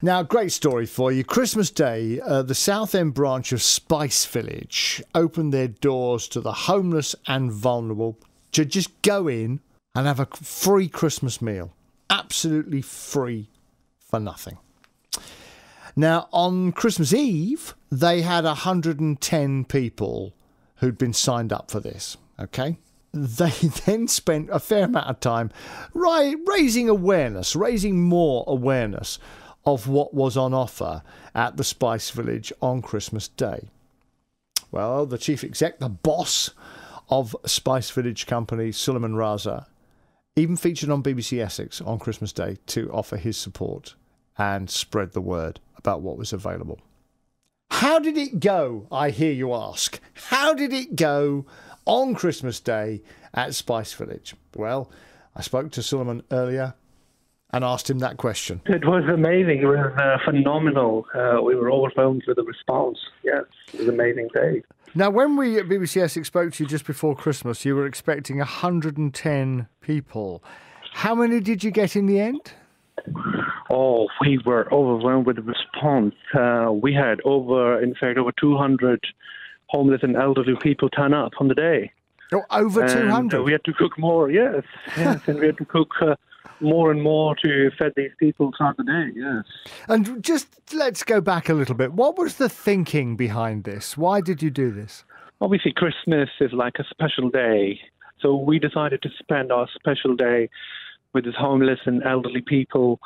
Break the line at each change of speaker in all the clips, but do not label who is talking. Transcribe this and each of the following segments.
Now, great story for you. Christmas Day, uh, the Southend branch of Spice Village opened their doors to the homeless and vulnerable to just go in and have a free Christmas meal. Absolutely free for nothing. Now, on Christmas Eve, they had 110 people who'd been signed up for this. Okay. They then spent a fair amount of time raising awareness, raising more awareness of what was on offer at the Spice Village on Christmas Day. Well, the chief exec, the boss of Spice Village Company, Suleiman Raza, even featured on BBC Essex on Christmas Day to offer his support and spread the word about what was available. How did it go, I hear you ask? How did it go on Christmas Day at Spice Village? Well, I spoke to Suleiman earlier and asked him that question.
It was amazing. It was uh, phenomenal. Uh, we were overwhelmed with the response. Yes, it was an amazing day.
Now, when we at BBC Essex spoke to you just before Christmas, you were expecting 110 people. How many did you get in the end?
Oh, we were overwhelmed with the response. Uh, we had over, in fact, over 200 homeless and elderly people turn up on the day.
Oh, over 200?
we had to cook more, yes. Yes, and we had to cook uh, more and more to feed these people throughout the day, yes.
And just let's go back a little bit. What was the thinking behind this? Why did you do this?
Obviously, Christmas is like a special day. So we decided to spend our special day with these homeless and elderly people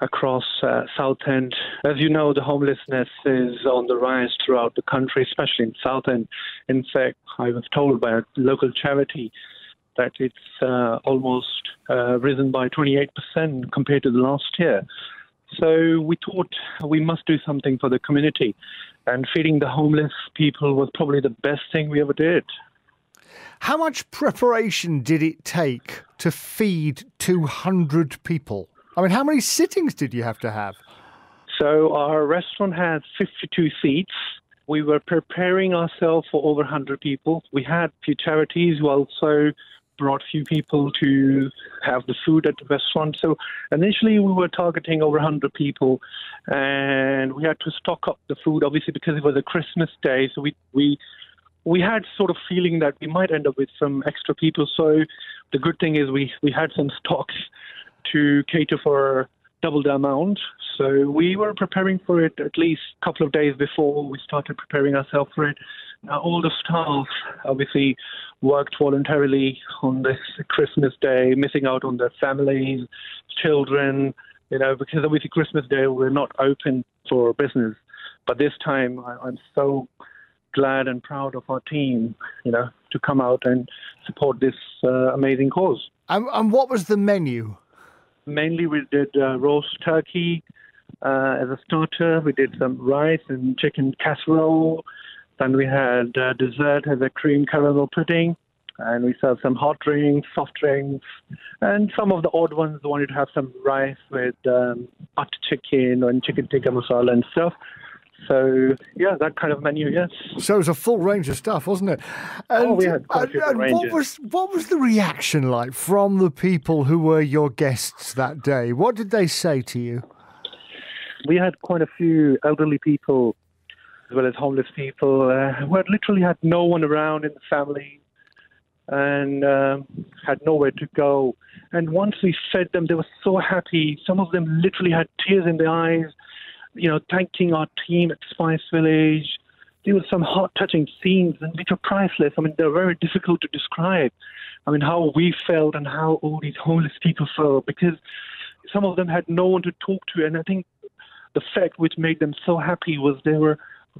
across uh, Southend. As you know, the homelessness is on the rise throughout the country, especially in Southend. In fact, I was told by a local charity that it's uh, almost uh, risen by 28% compared to the last year. So we thought we must do something for the community, and feeding the homeless people was probably the best thing we ever did.
How much preparation did it take to feed 200 people? I mean, how many sittings did you have to have?
So our restaurant had 52 seats. We were preparing ourselves for over 100 people. We had a few charities who also brought few people to have the food at the restaurant. So initially we were targeting over 100 people, and we had to stock up the food, obviously because it was a Christmas day. So we we we had sort of feeling that we might end up with some extra people. So the good thing is we we had some stocks to cater for double the amount. So we were preparing for it at least a couple of days before we started preparing ourselves for it. Now, all the staff obviously worked voluntarily on this Christmas day, missing out on their families, children, you know, because obviously Christmas Day we're not open for business. But this time I, I'm so glad and proud of our team, you know, to come out and support this uh, amazing cause.
And, and what was the menu?
mainly we did uh, roast turkey uh, as a starter. We did some rice and chicken casserole. Then we had uh, dessert as a cream caramel pudding. And we served some hot drinks, soft drinks, and some of the odd ones wanted to have some rice with um, butter chicken and chicken tikka masala and stuff. So yeah, that kind of menu, yes.
So it was a full range of stuff, wasn't it?
And, oh, we had quite a
and, and what was what was the reaction like from the people who were your guests that day? What did they say to you?
We had quite a few elderly people, as well as homeless people, uh, who had literally had no one around in the family and um, had nowhere to go. And once we fed them, they were so happy. Some of them literally had tears in their eyes you know, thanking our team at Spice Village. There were some heart touching scenes and which are priceless. I mean, they're very difficult to describe. I mean, how we felt and how all these homeless people felt because some of them had no one to talk to. And I think the fact which made them so happy was they were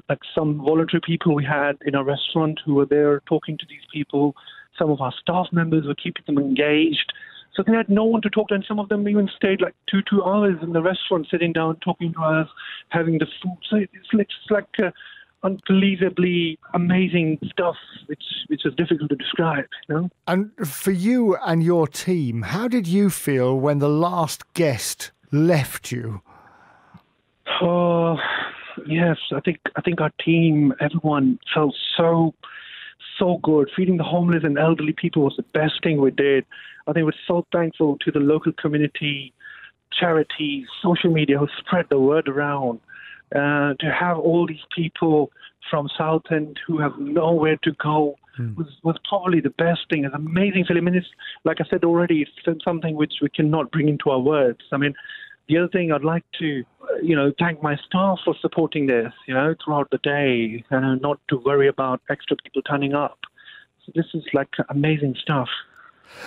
like some voluntary people we had in our restaurant who were there talking to these people. Some of our staff members were keeping them engaged. So they had no one to talk to, and some of them even stayed like two two hours in the restaurant, sitting down, talking to us, having the food. So it's like, it's like uh, unbelievably amazing stuff, which which is difficult to describe. You know.
And for you and your team, how did you feel when the last guest left you?
Oh, yes. I think I think our team, everyone felt so so good. Feeding the homeless and elderly people was the best thing we did. I think we're so thankful to the local community charities, social media who spread the word around. Uh, to have all these people from Southend who have nowhere to go mm. was, was probably the best thing. It's amazing film. And it's, like I said already, it's something which we cannot bring into our words. I mean, the other thing I'd like to, you know, thank my staff for supporting this, you know, throughout the day, and not to worry about extra people turning up. So this is like amazing stuff.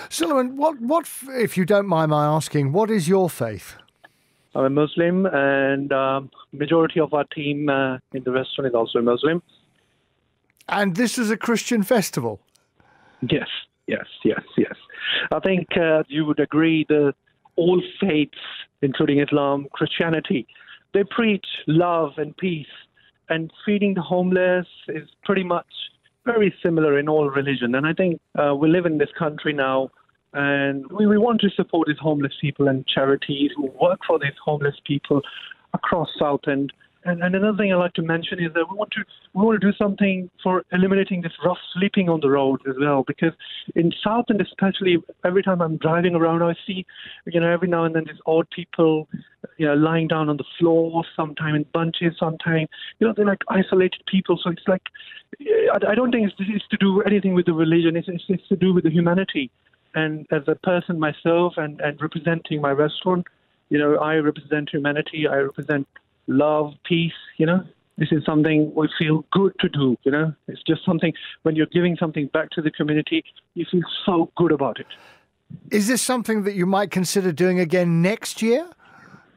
Suleiman, what, what, if you don't mind my asking, what is your faith?
I'm a Muslim, and um, majority of our team uh, in the restaurant is also Muslim.
And this is a Christian festival.
Yes, yes, yes, yes. I think uh, you would agree that all faiths, including Islam, Christianity, they preach love and peace, and feeding the homeless is pretty much very similar in all religion. And I think uh, we live in this country now and we, we want to support these homeless people and charities who work for these homeless people across Southend. And, and another thing I'd like to mention is that we want to we want to do something for eliminating this rough sleeping on the road as well. Because in Southend, especially, every time I'm driving around, I see, you know, every now and then these old people, you know, lying down on the floor, sometimes in bunches, sometimes, you know, they're like isolated people. So it's like, I, I don't think it's, it's to do anything with the religion. It's, it's, it's to do with the humanity. And as a person myself and, and representing my restaurant, you know, I represent humanity. I represent love, peace, you know. This is something we feel good to do, you know. It's just something, when you're giving something back to the community, you feel so good about it.
Is this something that you might consider doing again next year?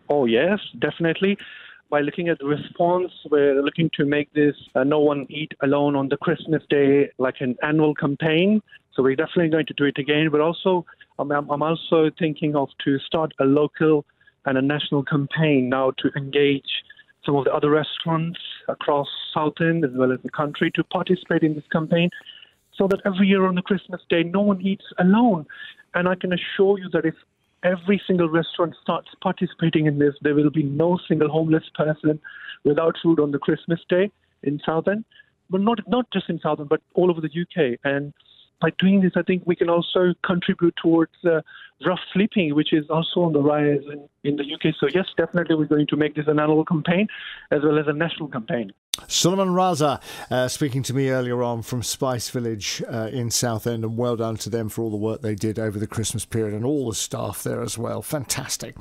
Oh, yes, definitely. By looking at the response, we're looking to make this uh, No One Eat Alone on the Christmas Day like an annual campaign. So we're definitely going to do it again. But also, I'm, I'm also thinking of to start a local and a national campaign now to engage some of the other restaurants across Southend as well as the country to participate in this campaign so that every year on the Christmas day, no one eats alone. And I can assure you that if every single restaurant starts participating in this, there will be no single homeless person without food on the Christmas day in Southend. But not not just in Southend, but all over the UK. And by doing this, I think we can also contribute towards uh, rough sleeping, which is also on the rise in, in the UK. So, yes, definitely we're going to make this an annual campaign as well as a national campaign.
Suleiman Raza uh, speaking to me earlier on from Spice Village uh, in Southend, and well done to them for all the work they did over the Christmas period and all the staff there as well. Fantastic.